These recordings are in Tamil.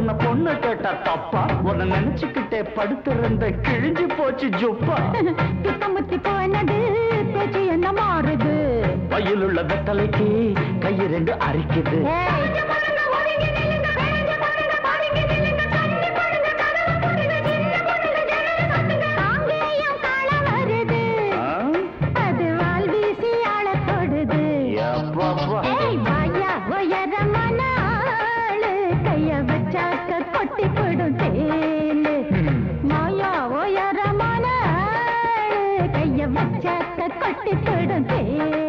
உன்னை பொண்ணு கேட்டா தப்பா? உன்னை நினைச்சுக்கிட்டே படுத்திருந்த கிழிஞ்சு போச்சு ஜொப்பா. திட்டமுத்தி போனது பேச்சு என்ன மாறுது? வயலுள்ள வெத்தலைக்கு கை ரெண்டு அரிக்குது. Hey.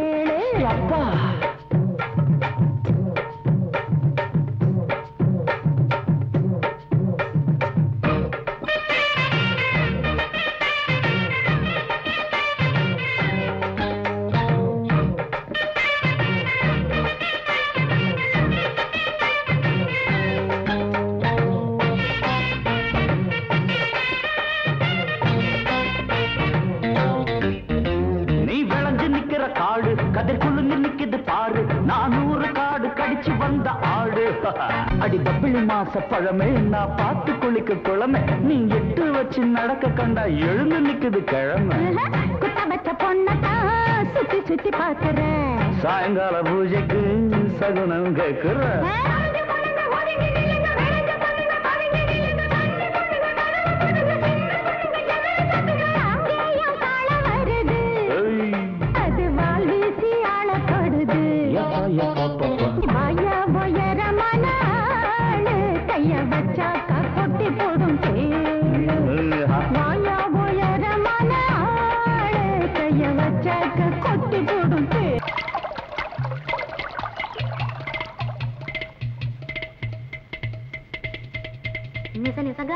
வச்சு நடக்க கண்டா எழுந்து நிக்குது கிழமை. குத்த வச்ச பொண்ணத்தான் சுத்தி சுத்தி பாக்குற சாயங்கால பூஜைக்கு சகுனம் கேக்குற.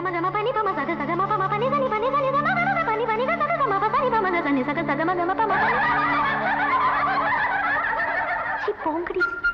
मा गा मा पा नि पा मा सा गा सा गा मा पा मा पा नि सा नि पा नि सा नि सा मा गा मा पा नि पा नि सा गा गा मा पा पा नि पा मा गा सा नि सा गा सा गा मा गा मा पा मा पा नि सी पोंगड़ी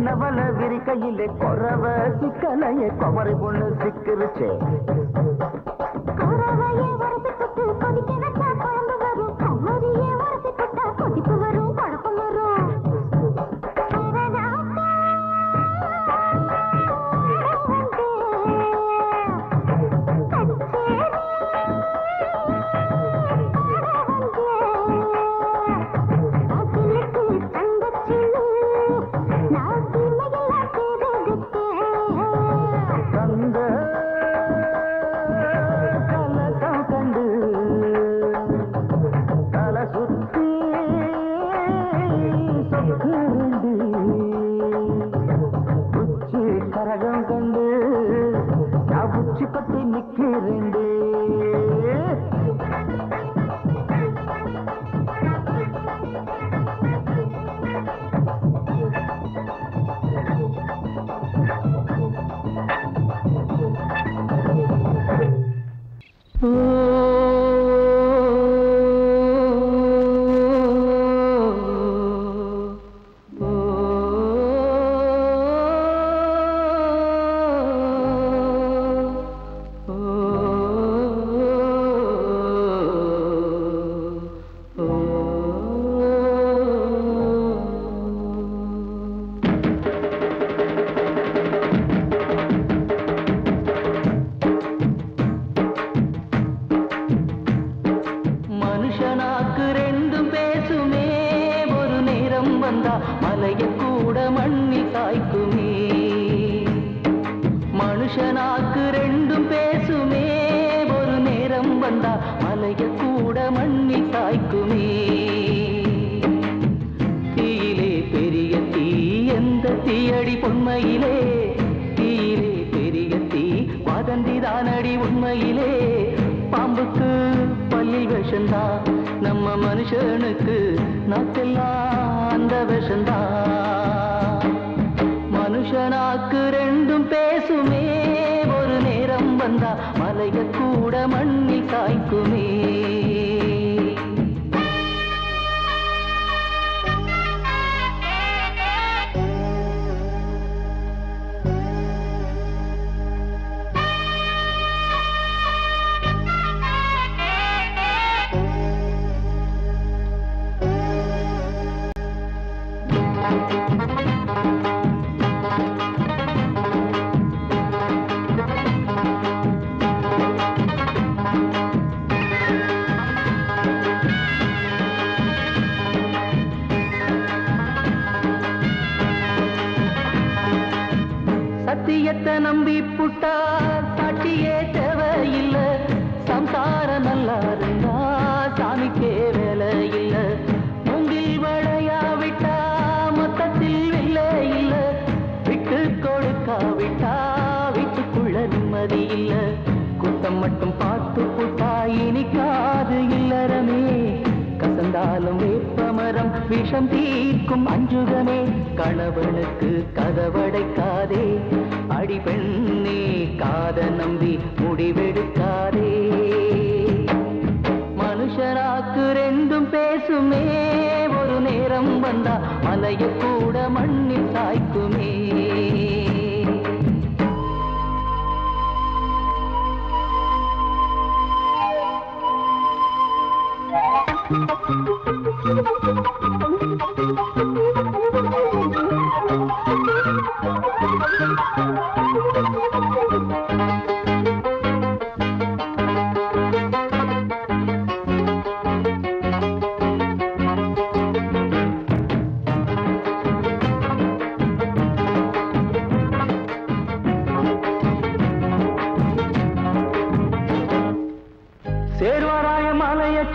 மடியில சின்னவள விரிக்கையில கொறவ சிக்கலைய குமரி பொண்ணு இந்த தீயடி பொன்மையிலே தீயிலே பெரிய தீ வதந்திதானடி உண்மையிலே. பாம்புக்கு பள்ளி விஷந்தா நம்ம மனுஷனுக்கு நாக்கெல்லாம் அந்த விஷந்தா. மனுஷனாக்கு ரெண்டும் பேசுமே ஒரு நேரம் வந்தா மலைய கூட மண்ணில் காய்க்குமே. தோஷம் தீர்க்கும் அஞ்சுகமே கணவனுக்கு கதவடைக்காதே. அடிபெண்ணே காத நம்பி முடிவெடுக்காதே. மனுஷராக்கு ரெண்டும் பேசுமே ஒரு நேரம் வந்தா மலைய கூட மண்ணில் சாய்க்குமே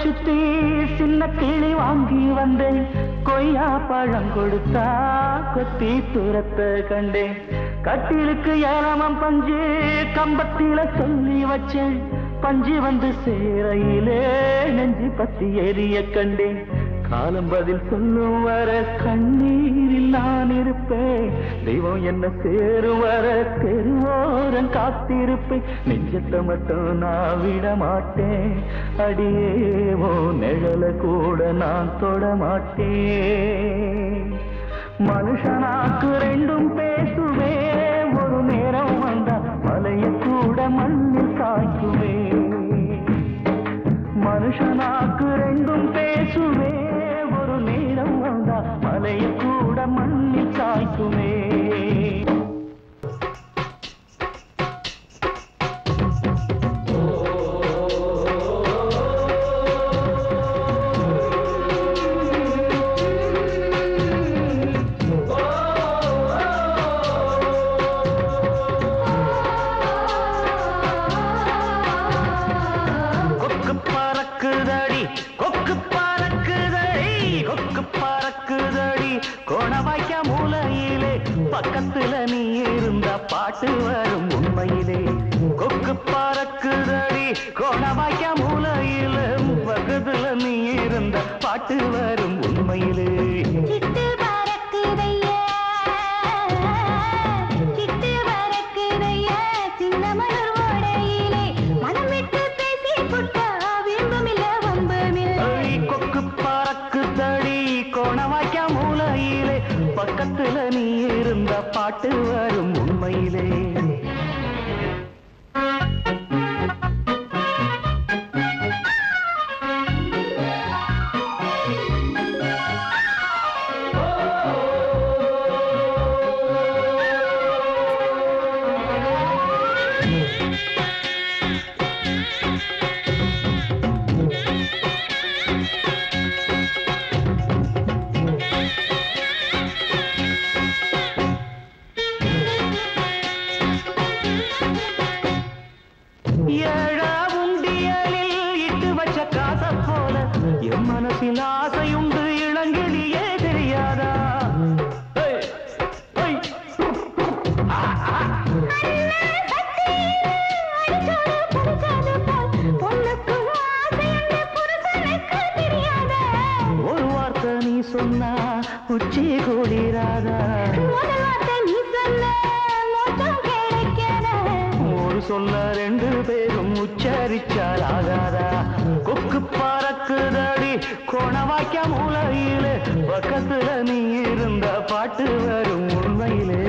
சுத்தி சின்ன கிளி வாங்கி வந்தேன். கொய்யா பழம் கொடுத்தா கொத்தி துரத்த கண்டேன். கட்டிலுக்கு ஏலமம் பஞ்சு கம்பத்தில சொல்லி வச்சேன். பஞ்சு வந்து சேரையிலே நெஞ்சு பத்தி எரிய கண்டேன். காலம் பதில் சொல்லும் வர கண்ணீரில் நான் இருப்பேன். தெய்வம் என்ன சேரும் வர தெருவோரன் காத்திருப்பேன். நெஞ்சத்தை மட்டும் நான் விட மாட்டேன். அடியேவோ நிழல கூட நான் தொட மாட்டேன். மனுஷனாக்கு ரெண்டும் பேசுவேன். ஒரு நேரம் வந்தா மலைய கூட மண்ணில் சாய்க்குவேன் மனுஷனாக்கு ரெண்டும் பேசுவேன். பாதையை கூட மண்ணில் சாய்த்துமே கோணவாய்க்கா மூலையிலே பக்கத்துல நீ இருந்த பாட்டு வரும் உண்மையிலே. கொக்கு பறக்குதடி கோணவாய்க்கா மூலையிலே பக்கத்துல நீ இருந்த பாட்டு வரும் உண்மையிலே. உச்சி குளிராதா? ஒரு சொல்ல ரெண்டு பேரும் உச்சரிச்சால் ஆகாதா? கொக்கு பறக்குதடி கோணவாய்க்க மூலையிலே பக்கத்துல நீ இருந்த பாட்டு வரும் உண்மையிலே.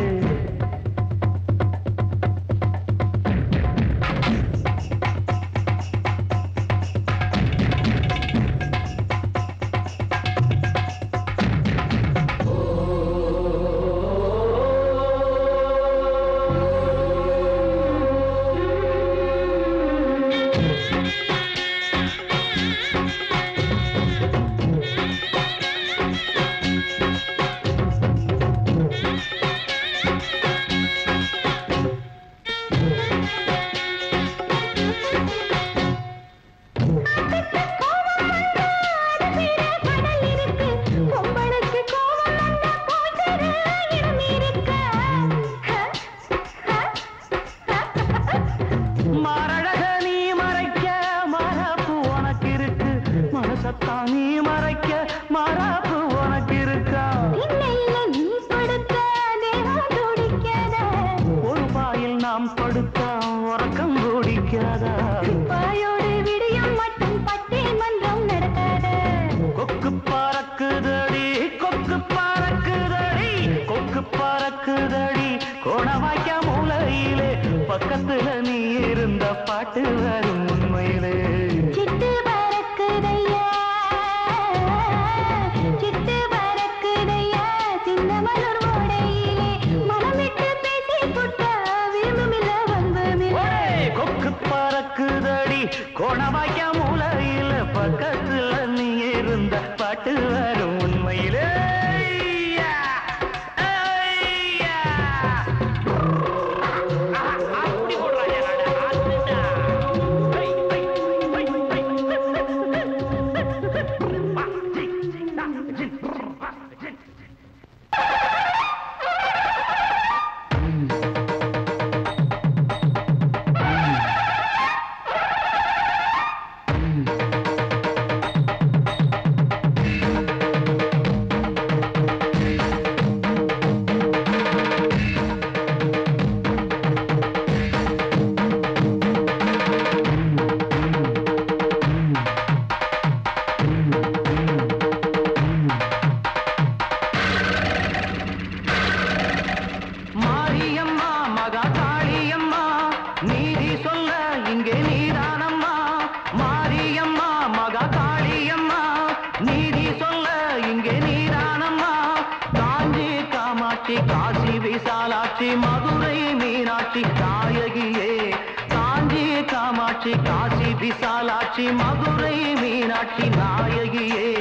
காமாட்சி மதுரை மீனாட்சி தாயகியே காஞ்சி காமாட்சி காசி விசாலாட்சி மதுரை மீனாட்சி நாயகியே.